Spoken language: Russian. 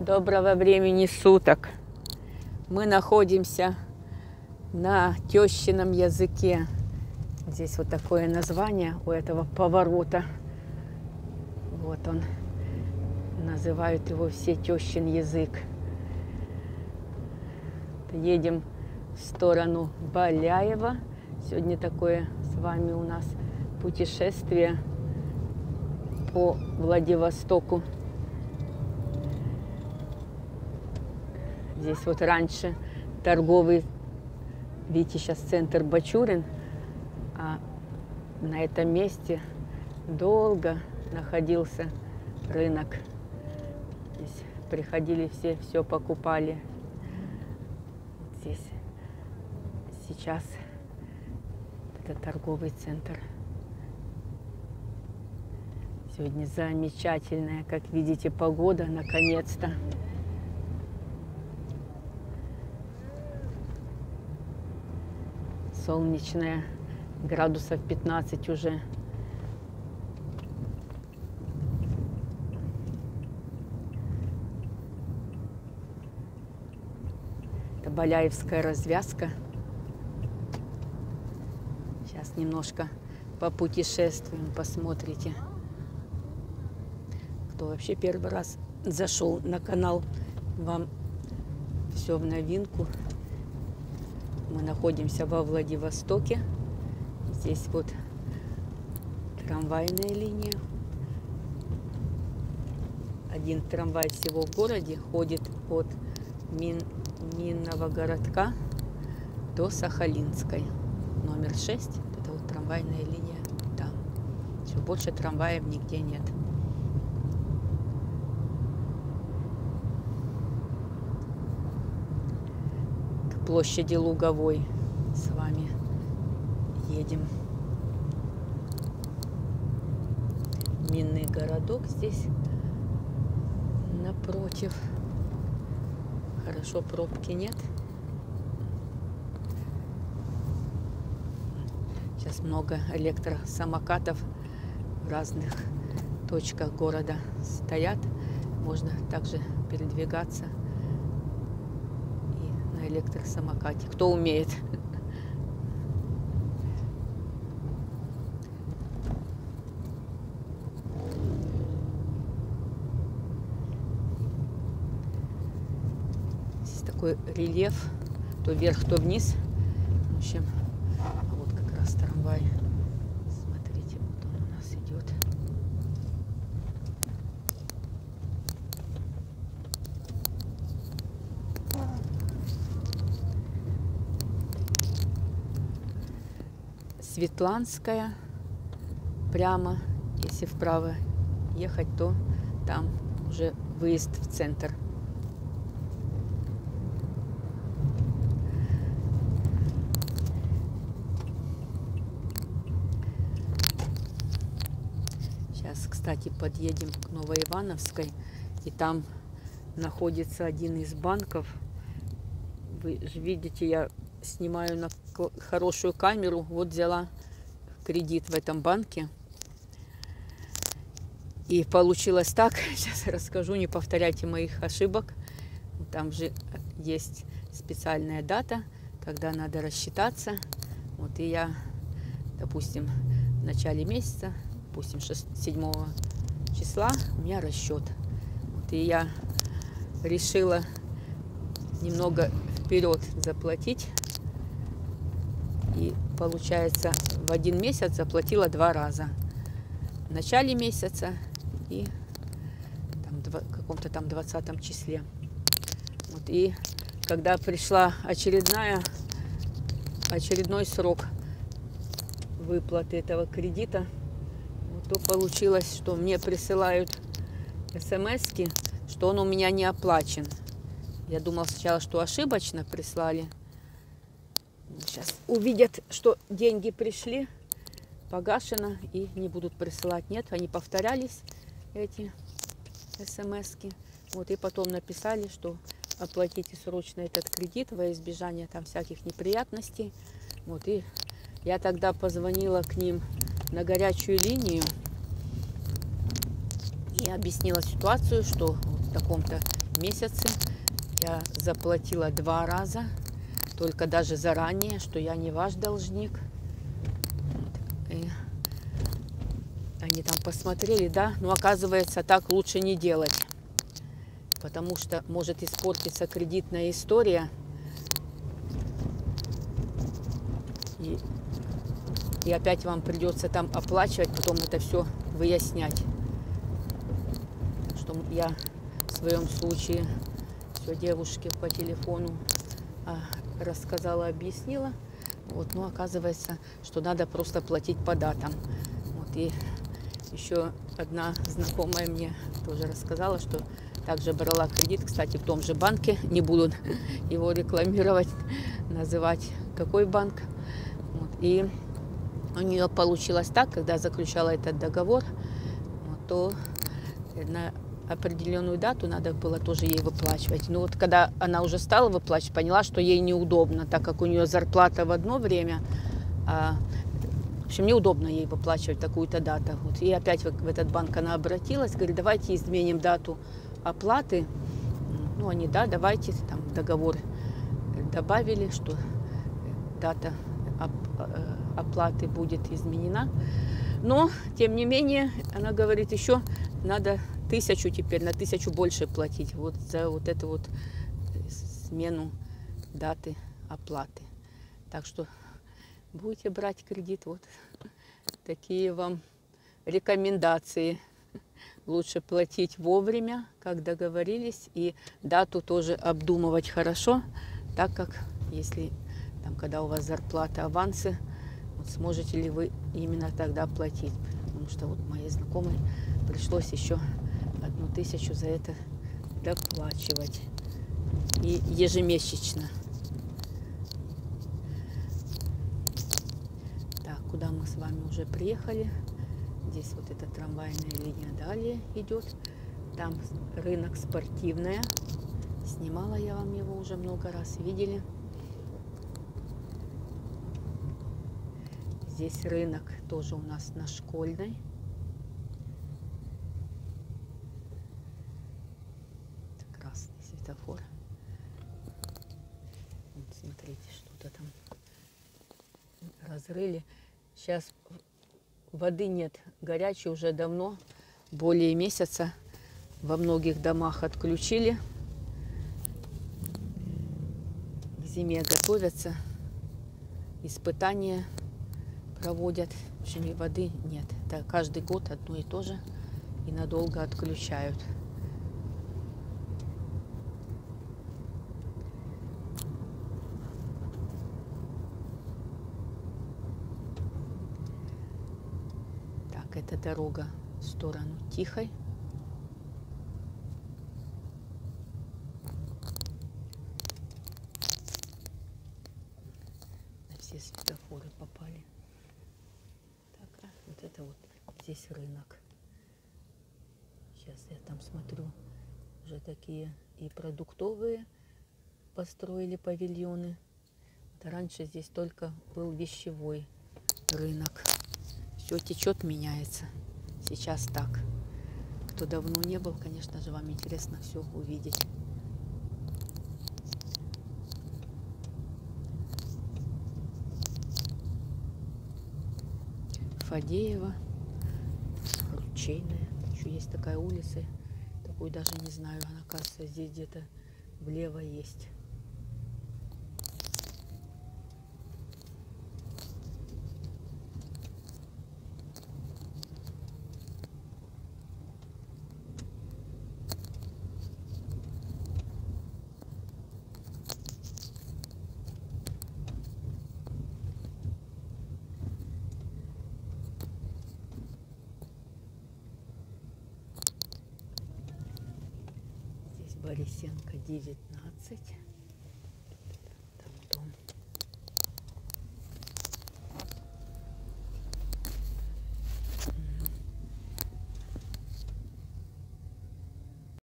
Доброго времени суток. Мы находимся на тещином языке. Здесь вот такое название у этого поворота. Вот он. Называют его все тещин язык. Едем в сторону Баляева. Сегодня такое с вами у нас путешествие по Владивостоку. Здесь вот раньше торговый, видите, сейчас центр Бачурин, а на этом месте долго находился рынок. Здесь приходили все, все покупали. Здесь сейчас это торговый центр. Сегодня замечательная, как видите, погода, наконец-то. Солнечная, градусов 15 уже. Это Баляевская развязка. Сейчас немножко попутешествуем, посмотрите. Кто вообще первый раз зашел на канал, вам все в новинку. Мы находимся во Владивостоке. Здесь вот трамвайная линия. Один трамвай всего в городе ходит от Мин, Минного городка до Сахалинской. Номер 6. Это вот трамвайная линия там. Все, больше трамваев нигде нет. Площади Луговой с вами едем. Минный городок здесь напротив. Хорошо, пробки нет. Сейчас много электросамокатов в разных точках города стоят. Можно также передвигаться электросамокате. Кто умеет. Здесь такой рельеф. То вверх, то вниз. В общем, вот как раз трамвай. Смотрите, вот он у нас идет. Светланская. Прямо, если вправо ехать, то там уже выезд в центр. Сейчас, кстати, подъедем к Новоивановской, и там находится один из банков. Вы же видите, я снимаю на хорошую камеру. Вот взяла кредит в этом банке. И получилось так, сейчас расскажу, не повторяйте моих ошибок. Там же есть специальная дата, когда надо рассчитаться. Вот и я, допустим, в начале месяца, допустим, 6, 7 числа у меня расчет. Вот и я решила немного вперед заплатить получается в один месяц заплатила два раза. В начале месяца и в каком-то там 20 числе. Вот, и когда пришла очередная, очередной срок выплаты этого кредита, вот, то получилось, что мне присылают смс что он у меня не оплачен. Я думал сначала, что ошибочно прислали. Сейчас увидят, что деньги пришли, погашено и не будут присылать. Нет, они повторялись, эти смс -ки. Вот, и потом написали, что оплатите срочно этот кредит во избежание там всяких неприятностей. Вот, и я тогда позвонила к ним на горячую линию и объяснила ситуацию, что в таком-то месяце я заплатила два раза, только даже заранее, что я не ваш должник. И они там посмотрели, да, но оказывается, так лучше не делать, потому что может испортиться кредитная история. И, и опять вам придется там оплачивать, потом это все выяснять. Что я в своем случае все девушке по телефону а, рассказала, объяснила. Вот, но оказывается, что надо просто платить по датам. Вот, и еще одна знакомая мне тоже рассказала, что также брала кредит, кстати, в том же банке. Не буду его рекламировать, называть какой банк. Вот, и у нее получилось так, когда заключала этот договор, вот, то на определенную дату надо было тоже ей выплачивать. Но вот когда она уже стала выплачивать, поняла, что ей неудобно, так как у нее зарплата в одно время, а в общем, неудобно ей выплачивать такую-то дату. Вот. И опять в этот банк она обратилась, говорит, давайте изменим дату оплаты. Ну, они, да, давайте, там договор добавили, что дата э, оплаты будет изменена. Но, тем не менее, она говорит, еще надо тысячу теперь, на тысячу больше платить вот за вот эту вот смену даты оплаты. Так что будете брать кредит, вот такие вам рекомендации. Лучше платить вовремя, как договорились, и дату тоже обдумывать хорошо, так как если там, когда у вас зарплата, авансы, вот сможете ли вы именно тогда платить. Потому что вот моей знакомой пришлось еще тысячу за это доплачивать. И ежемесячно. куда мы с вами уже приехали. Здесь вот эта трамвайная линия далее идет. Там рынок спортивная. Снимала я вам его уже много раз, видели. Здесь рынок тоже у нас на школьной. Разрыли. Сейчас воды нет, горячей уже давно, более месяца. Во многих домах отключили. К зиме готовятся, испытания проводят. В общем, воды нет. Это каждый год одно и то же. И надолго отключают. Это дорога в сторону Тихой. На все светофоры попали. Так, а вот это вот здесь рынок. Сейчас я там смотрю, уже такие и продуктовые построили павильоны. Вот раньше здесь только был вещевой рынок. Все течет, меняется. Сейчас так. Кто давно не был, конечно же, вам интересно все увидеть. Фадеева, Ручейная. Еще есть такая улица. Такую даже не знаю. Она, кажется, здесь где-то влево есть. Борисенко 19.